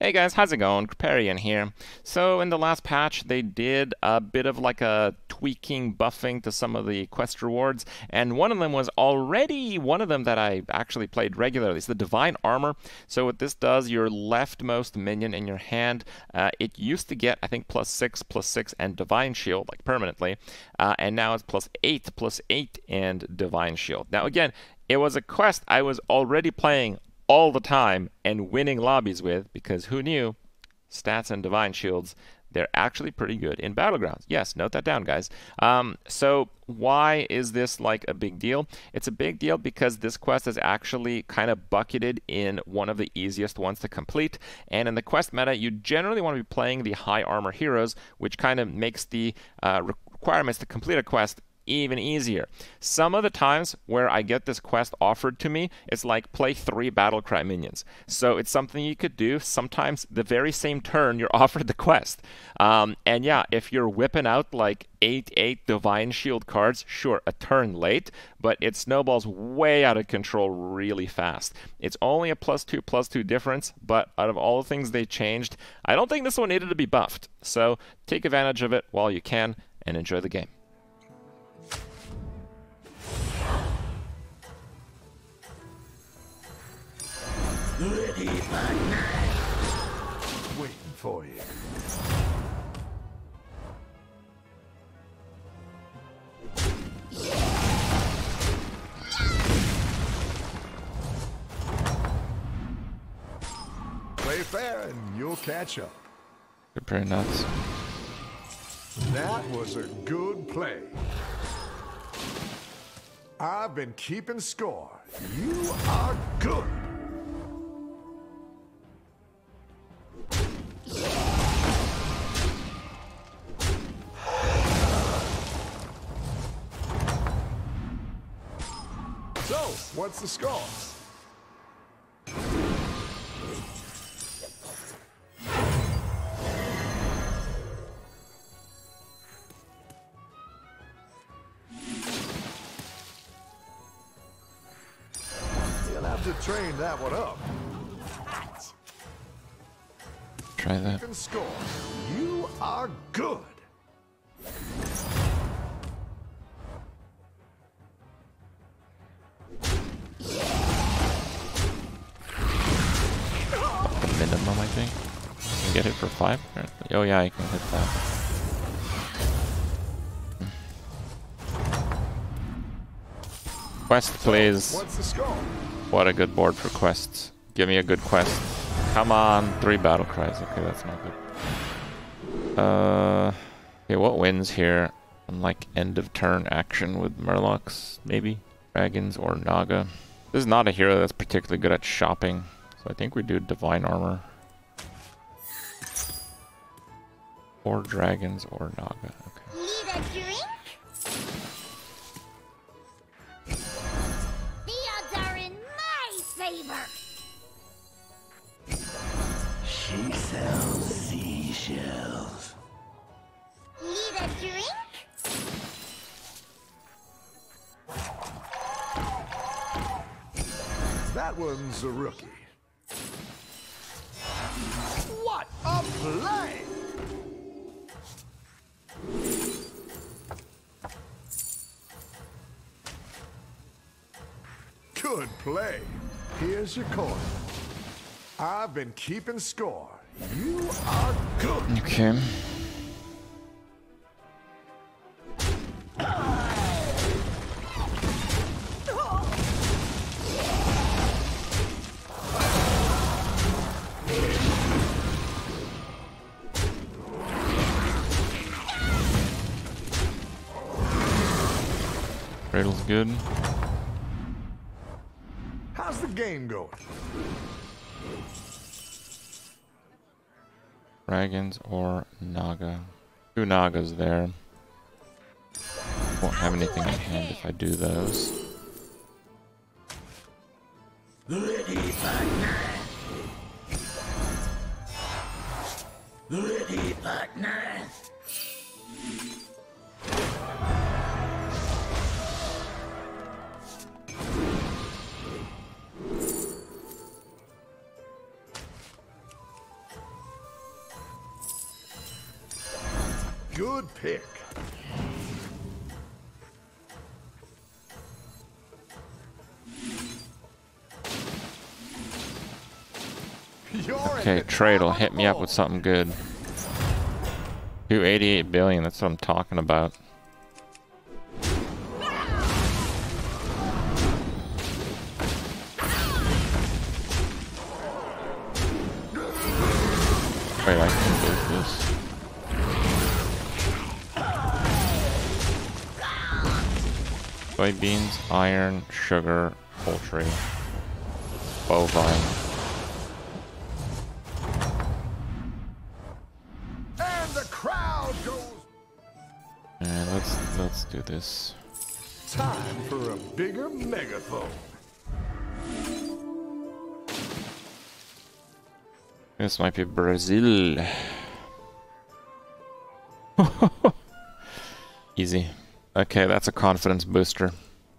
Hey guys, how's it going? Kripparrian here. So in the last patch, they did a bit of like a tweaking, buffing to some of the quest rewards, and one of them was already one of them that I actually played regularly. It's the Divine Armor. So what this does, your leftmost minion in your hand, uh, it used to get, I think, plus 6, plus 6, and Divine Shield, like permanently, uh, and now it's plus 8, plus 8, and Divine Shield. Now again, it was a quest I was already playing all the time and winning lobbies with because who knew stats and divine shields they're actually pretty good in battlegrounds. Yes note that down guys. Um, so why is this like a big deal? It's a big deal because this quest is actually kind of bucketed in one of the easiest ones to complete. And in the quest meta you generally want to be playing the high armor heroes which kind of makes the uh, requirements to complete a quest even easier. Some of the times where I get this quest offered to me, it's like play three Battlecry minions. So it's something you could do sometimes the very same turn you're offered the quest. Um, and yeah, if you're whipping out like 8 8 Divine Shield cards, sure, a turn late, but it snowballs way out of control really fast. It's only a plus 2 plus 2 difference, but out of all the things they changed, I don't think this one needed to be buffed. So take advantage of it while you can and enjoy the game. Ready for Waiting for you. Play fair and you'll catch up. You're pretty nuts. That was a good play. I've been keeping score. You are good. What's the score? You'll have to train that one up. Try that. You are good. Can get it for five. Oh yeah, I can hit that. Quest, please. What's the score? What a good board for quests. Give me a good quest. Come on, three battle cries. Okay, that's not good. Uh, okay, what wins here? Like end of turn action with Murlocs, maybe dragons or Naga. This is not a hero that's particularly good at shopping, so I think we do divine armor. Or dragons or Naga. Okay. Need a drink? The odds are in my favor. She sells seashells. Need a drink? That one's a rookie. What a play! Play. Here's your coin. I've been keeping score. You are good. Okay. Good. How's the game going? Dragons or Naga. Two Nagas there. Won't have anything in hand if I do those. Ready partner. Ready partner. Good pick. Okay, trade will hit me up with something good. 288 billion, that's what I'm talking about. Wait, I Soybeans, iron, sugar, poultry, bovine. And the crowd goes. And let's let's do this. Time for a bigger megaphone. This might be Brazil. Easy. Okay, that's a confidence booster.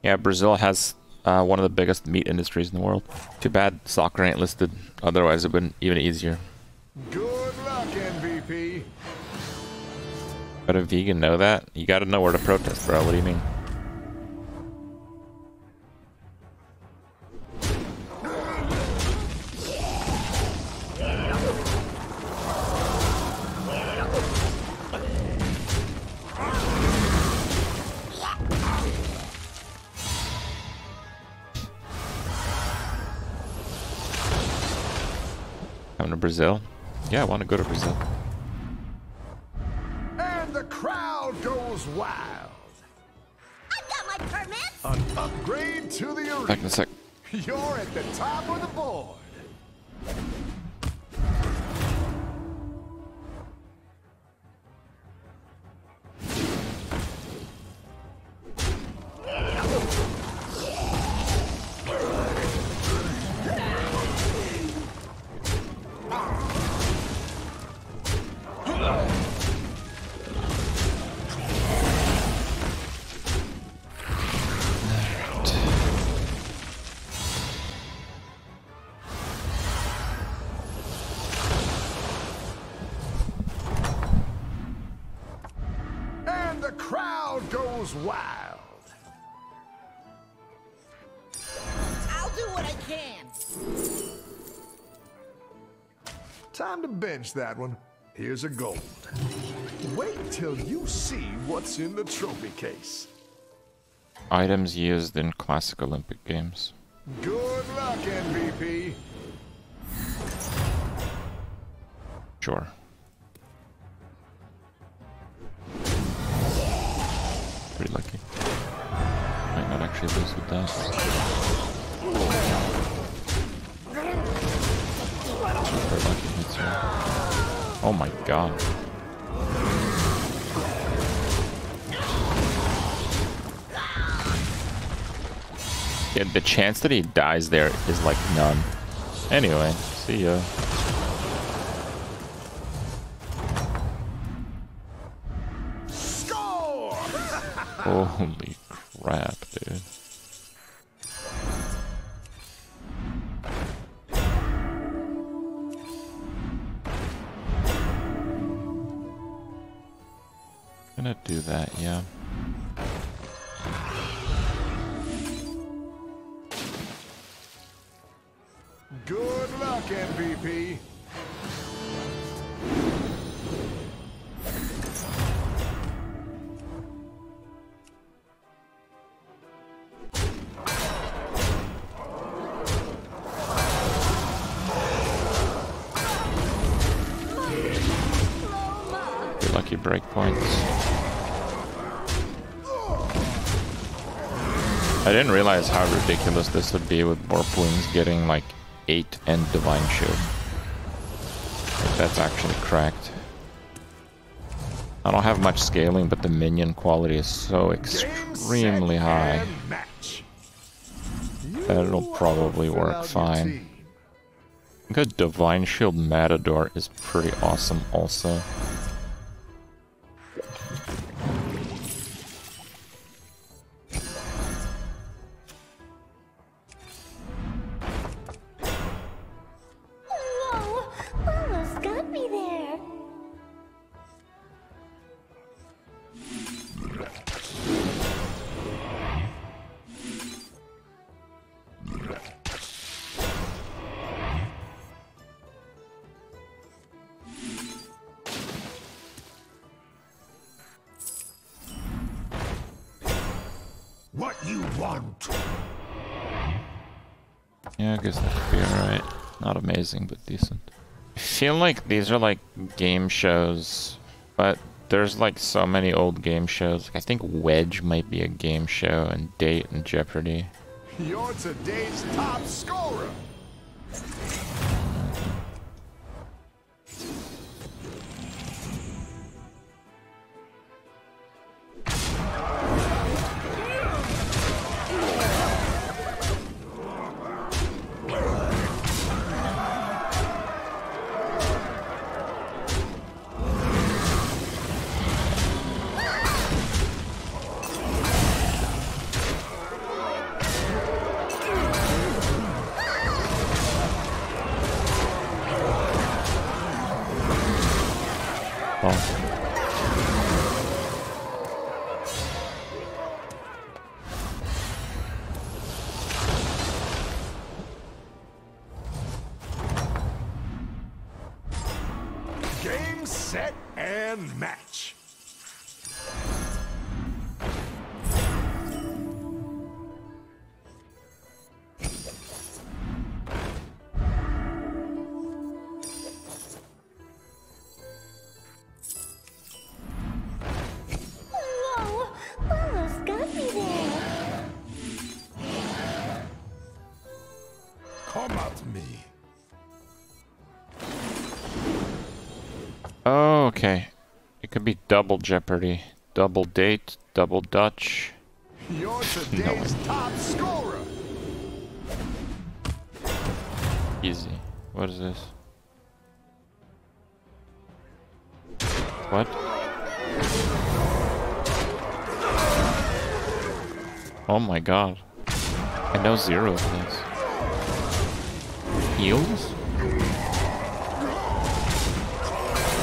Yeah, Brazil has uh, one of the biggest meat industries in the world. Too bad soccer ain't listed. Otherwise, it would been even easier. Good luck, MVP. But a vegan know that? You gotta know where to protest, bro. What do you mean? Brazil? Yeah, I want to go to Brazil. And the crowd goes wild. I've got my permits. An upgrade to the Back in a sec. You're at the top of the board. Goes wild. I'll do what I can. Time to bench that one. Here's a gold. Wait till you see what's in the trophy case. Items used in classic Olympic Games. Good luck, MVP. Sure. Pretty lucky. Might not actually lose with that. Super lucky hits. Oh my god. Yeah, the chance that he dies there is like none. Anyway, see ya. Holy crap, dude. Lucky breakpoints. I didn't realize how ridiculous this would be with Warp Wings getting like 8 and Divine Shield. Like, that's actually cracked. I don't have much scaling, but the minion quality is so extremely high that it'll probably work fine. team. I think a Divine Shield Matador is pretty awesome also. You want. Yeah, I guess that could be alright. Not amazing, but decent. I feel like these are like game shows, but there's like so many old game shows. Like, I think Wedge might be a game show, and Date and Jeopardy. You're today's top scorer. Oh, okay. It could be double Jeopardy. Double Date, double Dutch. You're today's top scorer. Easy. What is this? What? Oh my god. I know zero of this. Heals?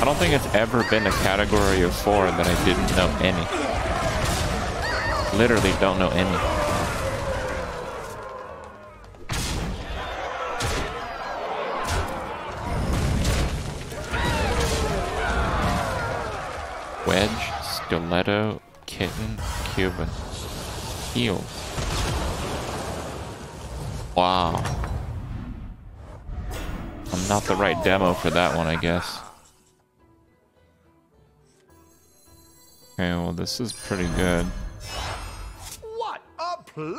Don't think it's ever been a category of four that I didn't know any. Literally don't know any. Wedge, Stiletto, Kitten, Cuban. Heals. Wow. I'm not the right demo for that one, I guess. Okay, well this is pretty good. What a play!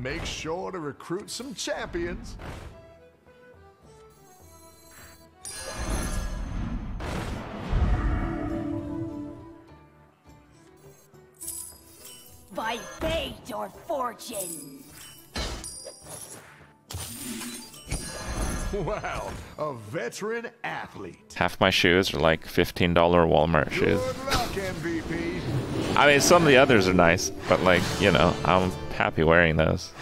Make sure to recruit some champions. By fate or fortune. Wow, a veteran athlete. Half my shoes are like $15 Walmart shoes. Luck. I mean, some of the others are nice, but like, you know, I'm happy wearing those.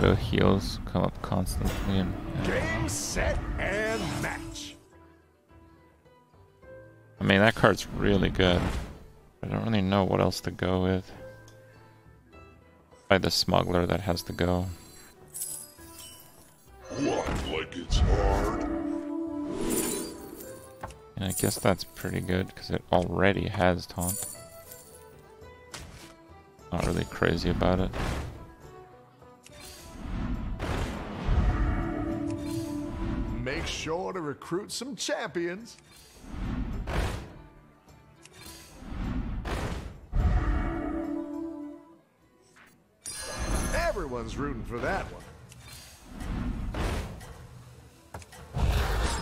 Little heals come up constantly and Game, set, and match. I mean that card's really good. I don't really know what else to go with. By the smuggler that has to go. Like it's hard? And I guess that's pretty good because it already has taunt. Not really crazy about it. Sure to recruit some champions. Everyone's rooting for that one.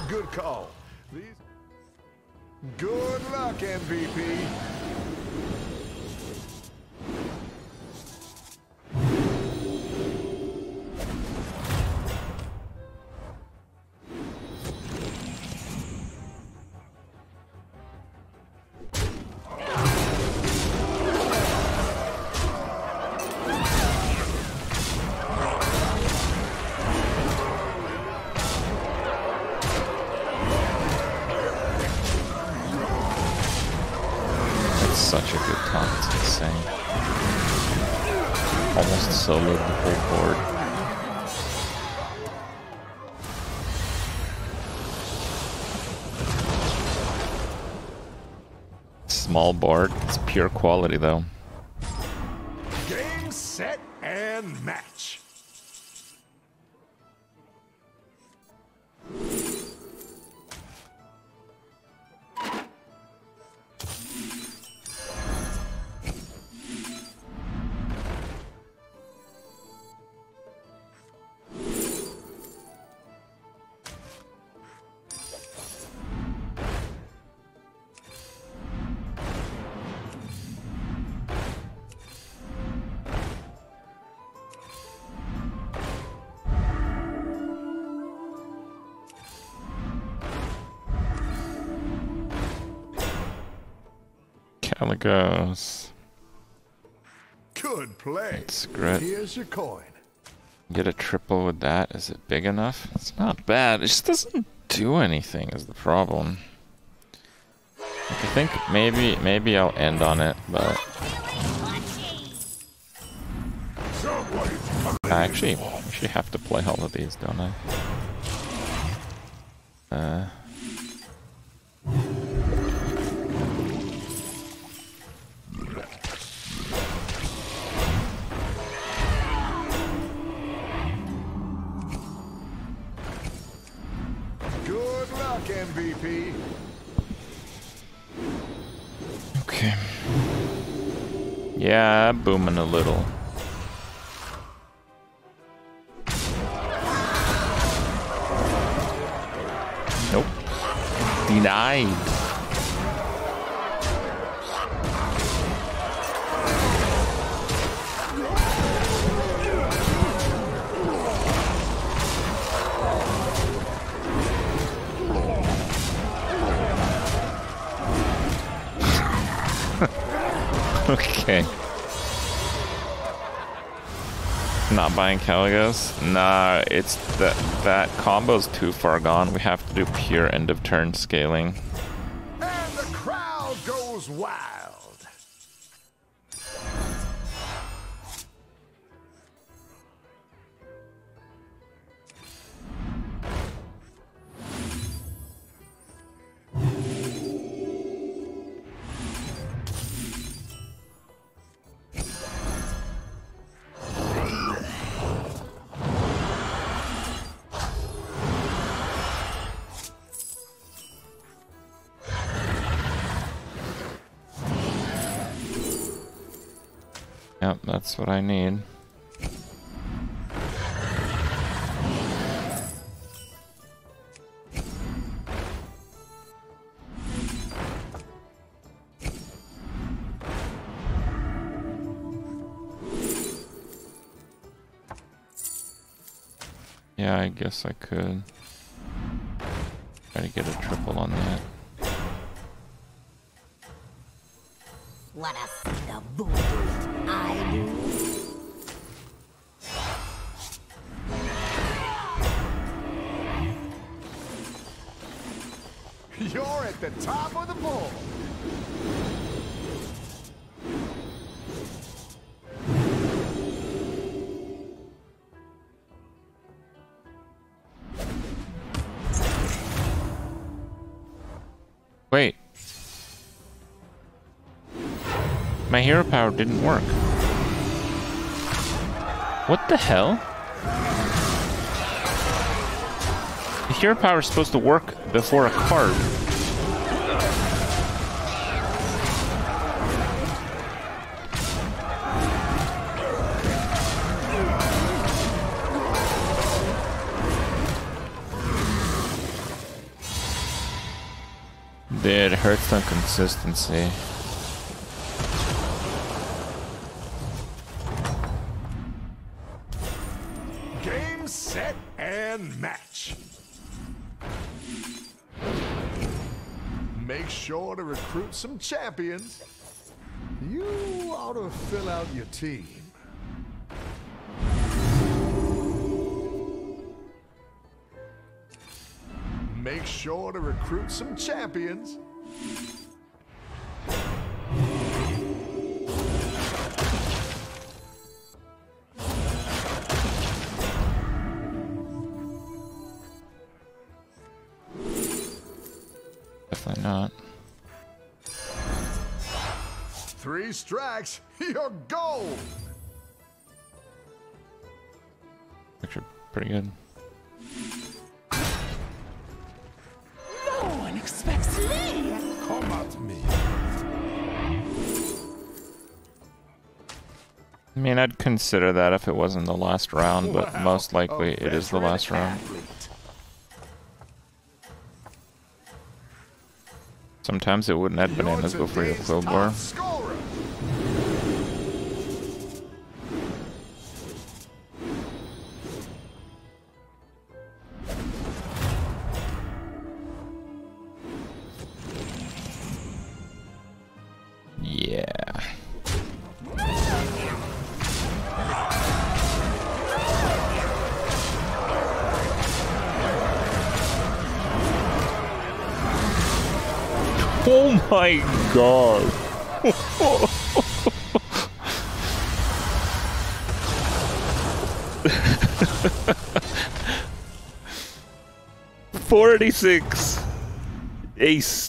good call. These... Good luck, MVP. Soloed the whole board. Small board, it's pure quality though. Game, set, and match. Caligos. Good play. It's great. Here's your coin. Get a triple with that. Is it big enough? It's not bad. It just doesn't do anything is the problem. Like, I think maybe maybe I'll end on it, but I actually actually have to play all of these, don't I? Uh Yeah, booming a little. Nope. Denied. Buying Caligos? Nah, it's that that combo's too far gone. We have to do pure end of turn scaling. And the crowd goes wild. That's what I need. Yeah, I guess I could. Try to get a triple on that. Let us see the. You're at the top of the poll. Wait. My hero power didn't work. What the hell? The hero power is supposed to work before a card. Dude, it hurts on consistency. Set, and match. Make sure to recruit some champions. You ought to fill out your team. Make sure to recruit some champions. Three strikes, you're gold. Actually, pretty good. No one expects me! Come at me. I mean, I'd consider that if it wasn't the last round, but Wow, most a likely it is the veteran last round. Sometimes it wouldn't add You're bananas before your today's my god. Forty-six. Aced.